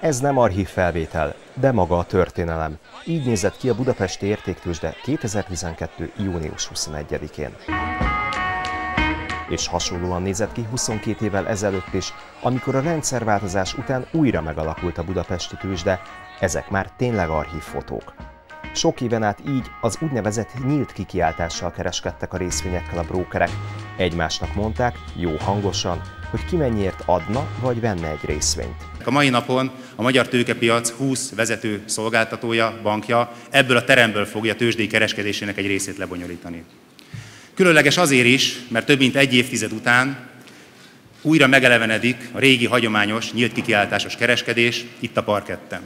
Ez nem archív felvétel, de maga a történelem. Így nézett ki a Budapesti Értéktősde 2012. június 21-én. És hasonlóan nézett ki 22 évvel ezelőtt is, amikor a rendszerváltozás után újra megalakult a budapesti tőzsde, ezek már tényleg archív fotók. Sok éven át így az úgynevezett nyílt kikiáltással kereskedtek a részvényekkel a brókerek. Egymásnak mondták, jó hangosan, hogy ki mennyiért adna vagy venne egy részvényt. A mai napon a magyar tőkepiac 20 vezető szolgáltatója, bankja ebből a teremből fogja tőzsdei kereskedésének egy részét lebonyolítani. Különleges azért is, mert több mint egy évtized után újra megelevenedik a régi hagyományos nyílt kikiáltásos kereskedés itt a parketten.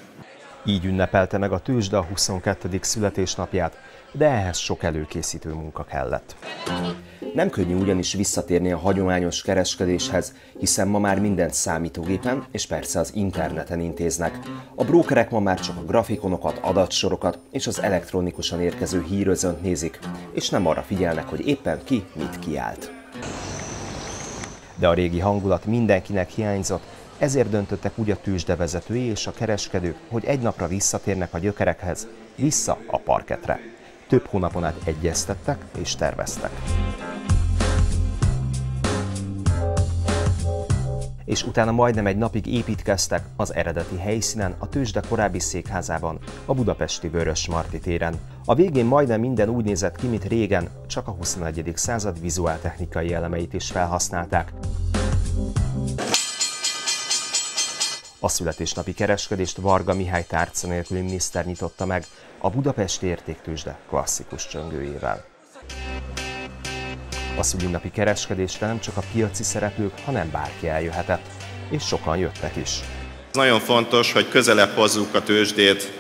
Így ünnepelte meg a tőzsde a 22. születésnapját, de ehhez sok előkészítő munka kellett. Nem könnyű ugyanis visszatérni a hagyományos kereskedéshez, hiszen ma már mindent számítógépen és persze az interneten intéznek. A brókerek ma már csak a grafikonokat, adatsorokat és az elektronikusan érkező hírözönt nézik, és nem arra figyelnek, hogy éppen ki mit kiált. De a régi hangulat mindenkinek hiányzott, ezért döntöttek úgy a tőzsdevezetői és a kereskedők, hogy egy napra visszatérnek a gyökerekhez, vissza a parketre. Több hónapon át egyeztettek és terveztek. és utána majdnem egy napig építkeztek az eredeti helyszínen, a tőzsde korábbi székházában, a budapesti Vörös Marti téren. A végén majdnem minden úgy nézett ki, mint régen, csak a 21. század vizuáltechnikai elemeit is felhasználták. A születésnapi kereskedést Varga Mihály tárca nélküli miniszter nyitotta meg a Budapesti Értéktősde klasszikus csöngőjével. A szülinapi kereskedésre nem csak a piaci szereplők, hanem bárki eljöhetett, és sokan jöttek is. Nagyon fontos, hogy közelebb hozzuk a tőzsdét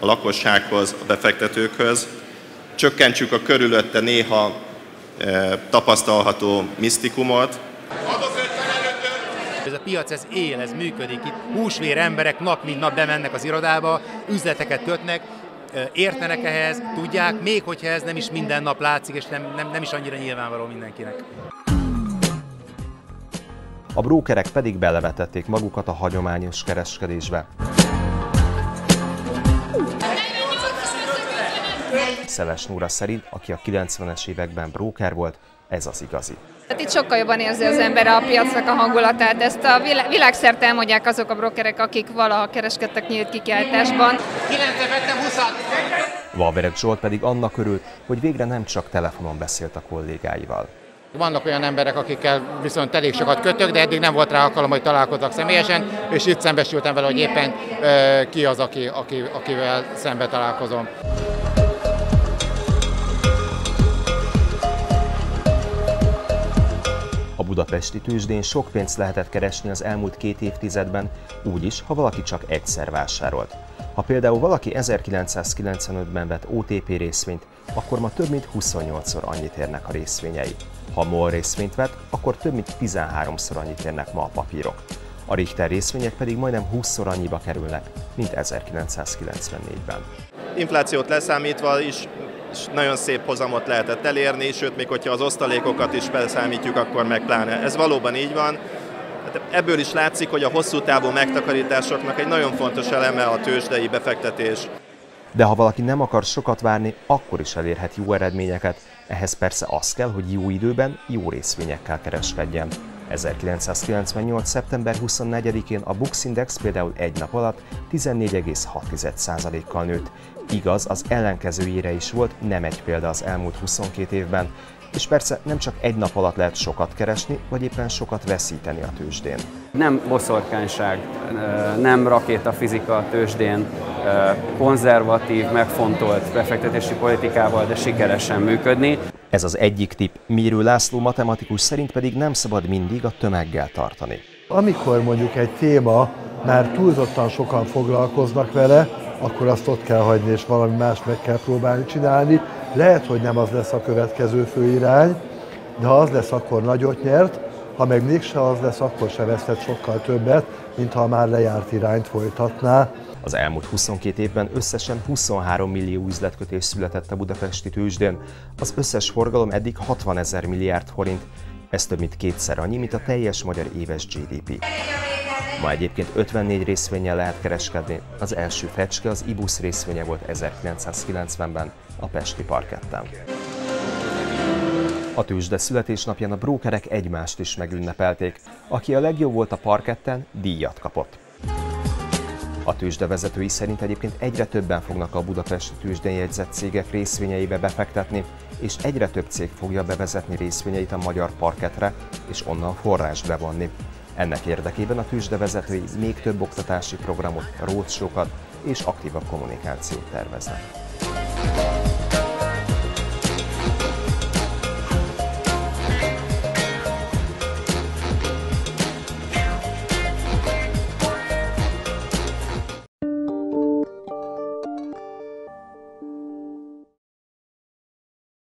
a lakossághoz, a befektetőkhöz, csökkentsük a körülötte néha e, tapasztalható misztikumot. Ez a piac, ez él, ez működik. Itt húsvér emberek nap mint nap bemennek az irodába, üzleteket kötnek, értenek ehhez, tudják, még hogyha ez nem is minden nap látszik, és nem, nem, nem is annyira nyilvánvaló mindenkinek. A brókerek pedig belevetették magukat a hagyományos kereskedésbe. Szeles Nóra szerint, aki a 90-es években bróker volt, ez az igazi. Tehát itt sokkal jobban érzi az ember a piacnak a hangulatát. Ezt a világszerte elmondják azok a brokerek, akik valaha kereskedtek nyílt kikiáltásban. 9 vettem 20 Valberek Zsolt pedig annak örül, hogy végre nem csak telefonon beszélt a kollégáival. Vannak olyan emberek, akikkel viszont elég sokat kötök, de eddig nem volt rá alkalom, hogy találkoztak személyesen, és itt szembesültem vele, hogy éppen ki az, aki, aki, akivel szembe találkozom. Budapesti tőzsdén sok pénzt lehetett keresni az elmúlt két évtizedben, úgy is, ha valaki csak egyszer vásárolt. Ha például valaki 1995-ben vett OTP részvényt, akkor ma több mint 28-szor annyit érnek a részvényei. Ha MOL részvényt vett, akkor több mint 13-szor annyit érnek ma a papírok. A Richter részvények pedig majdnem 20-szor annyiba kerülnek, mint 1994-ben. Inflációt leszámítva is nagyon szép hozamot lehetett elérni, sőt, még hogyha az osztalékokat is beszámítjuk, akkor meg pláne. Ez valóban így van. Hát ebből is látszik, hogy a hosszú távú megtakarításoknak egy nagyon fontos eleme a tőzsdei befektetés. De ha valaki nem akar sokat várni, akkor is elérhet jó eredményeket. Ehhez persze az kell, hogy jó időben jó részvényekkel kereskedjen. 1998. szeptember 24-én a Bux Index például egy nap alatt 14,6%-kal nőtt. Igaz, az ellenkezőjére is volt, nem egy példa az elmúlt 22 évben, és persze nem csak egy nap alatt lehet sokat keresni, vagy éppen sokat veszíteni a tőzsdén. Nem boszorkányság, nem rakétafizika a tőzsdén, konzervatív, megfontolt befektetési politikával, de sikeresen működni. Ez az egyik tipp, Mérő László matematikus szerint pedig nem szabad mindig a tömeggel tartani. Amikor mondjuk egy téma már túlzottan sokan foglalkoznak vele, akkor azt ott kell hagyni, és valami más meg kell próbálni csinálni. Lehet, hogy nem az lesz a következő főirány, de ha az lesz, akkor nagyot nyert, ha meg mégse az lesz, akkor se vesztett sokkal többet, mint ha már lejárt irányt folytatná. Az elmúlt 22 évben összesen 23 millió üzletkötés született a budapesti tőzsdén, az összes forgalom eddig 60 ezer milliárd forint, ez több mint kétszer annyi, mint a teljes magyar éves GDP. Ma egyébként 54 részvényel lehet kereskedni, az első fecske az IBUS részvénye volt 1990-ben a Pesti parketten. A tőzsde születésnapján a brókerek egymást is megünnepelték. Aki a legjobb volt a parketten, díjat kapott. A tőzsde vezetői szerint egyébként egyre többen fognak a budapesti tőzsdén jegyzett cégek részvényeibe befektetni, és egyre több cég fogja bevezetni részvényeit a magyar parketre, és onnan forrást bevonni. Ennek érdekében a tőzsde vezetői még több oktatási programot, rócsókat és aktívabb kommunikációt terveznek.